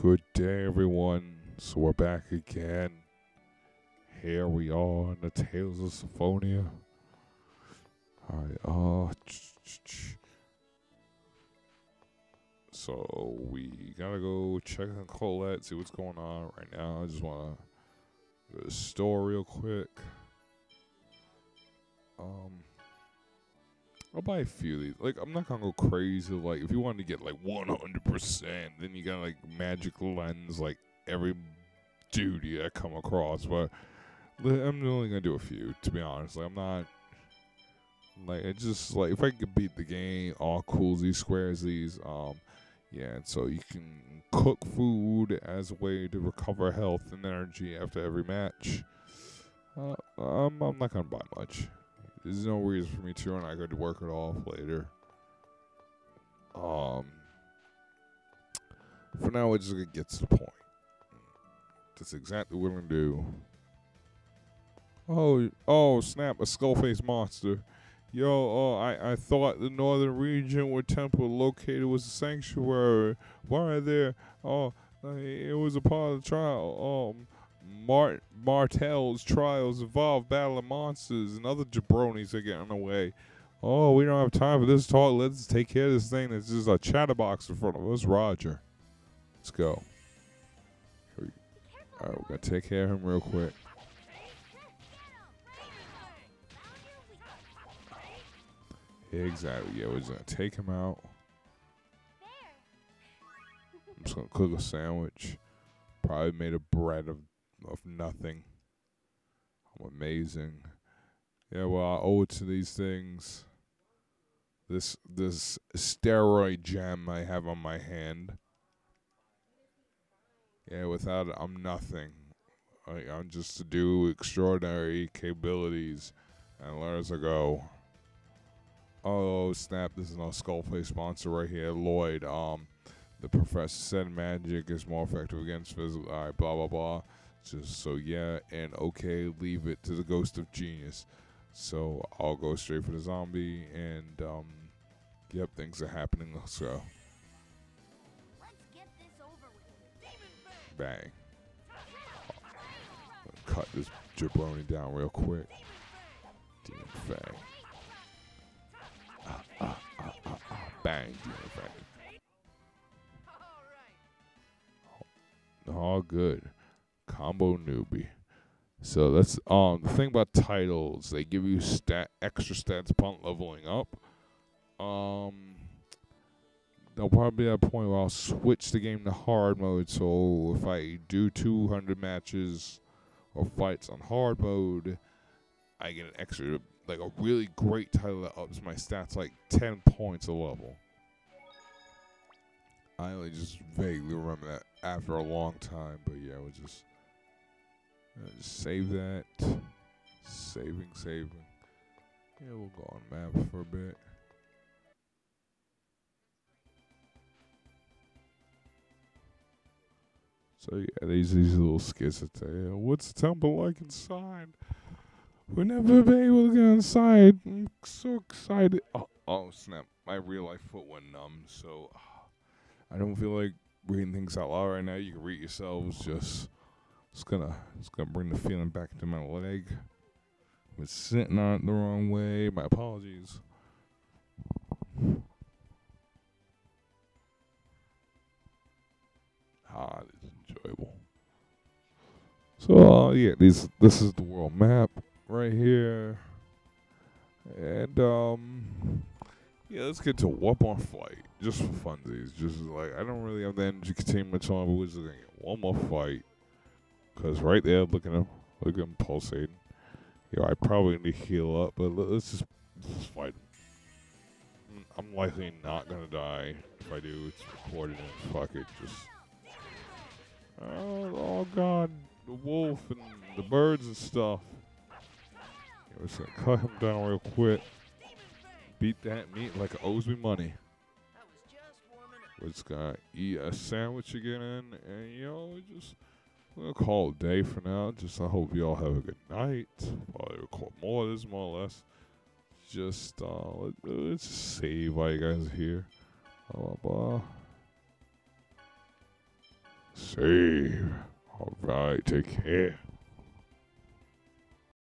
Good day, everyone. So we're back again. Here we are in the Tales of Symphonia. Alright, uh, so we gotta go check on Colette, see what's going on right now. I just wanna go to the store real quick. Um, I'll buy a few of these. Like, I'm not gonna go crazy. Like, if you want to get like 100%, then you got like magic lens, like every duty I come across. But I'm only gonna do a few, to be honest. Like, I'm not. Like, it just like if I could beat the game, all coolsy squares these. Um, yeah, and so you can cook food as a way to recover health and energy after every match. Uh, I'm, I'm not gonna buy much. There's no reason for me to, and I could work it off later. Um, for now, we're just gonna get to the point. That's exactly what I'm gonna do. Oh, oh, snap! A skull face monster. Yo, oh, I, I thought the northern region where temple located was a sanctuary. Why are there? Oh, uh, it was a part of the trial. Um, Mart Martel's trials involve of monsters and other jabronis that get in the way. Oh, we don't have time for this talk. Let's take care of this thing. There's just a chatterbox in front of us. Roger. Let's go. All right, we're gonna take care of him real quick. Exactly. Yeah, we're just gonna take him out. I'm just gonna cook a sandwich. Probably made of bread of of nothing. I'm amazing. Yeah, well, I owe it to these things. This this steroid gem I have on my hand. Yeah, without it, I'm nothing. I, I'm just to do extraordinary capabilities, and learn as go. Oh snap! This is no Skullface sponsor right here, Lloyd. Um, the professor said magic is more effective against physical. All right, blah blah blah. Just so yeah, and okay, leave it to the ghost of genius. So I'll go straight for the zombie, and um, yep, things are happening. Let's go. Bang. Cut this jabroni down real quick. Demon Fang. Ah, ah, ah, ah, ah. Bang, Demon Fang. All good. Combo newbie. So that's um the thing about titles, they give you stat extra stats upon leveling up. Um there'll probably be a point where I'll switch the game to hard mode. So if I do 200 matches or fights on hard mode, I get an extra, like a really great title that ups my stats like 10 points a level. I only just vaguely remember that after a long time, but yeah, it was just save that. Saving, saving. Yeah, we'll go on map for a bit. So yeah, these these little skits that say, uh, "What's the temple like inside?" We've never been able to get inside. I'm so excited. Oh, oh snap! My real life foot went numb, so uh, I don't feel like reading things out loud right now. You can read yourselves. Just it's gonna it's gonna bring the feeling back into my leg. I was sitting on it the wrong way. My apologies. Ah, it's enjoyable. So uh, yeah, these this is the world map right here, and um, yeah, let's get to Warp on Flight just for funsies. Just like I don't really have the energy to continue much longer. We're just gonna get one more fight, cause right there, look at him, look at him pulsating. Yo, I probably need to heal up, but let- let's just, let's just fight him. Mm, I'm likely not gonna die. If I do, it's recorded and fuck it, just. Oh, oh God, the wolf and the birds and stuff. We're just gonna cut him down real quick. Beat that meat like it owes me money. We're just gonna eat a sandwich again, and you know, just we'll call it day for now. Just I hope you all have a good night. Probably record more of this, more or less. Just uh, let, let's just save while you guys are here. Blah blah blah. Save. All right, take care.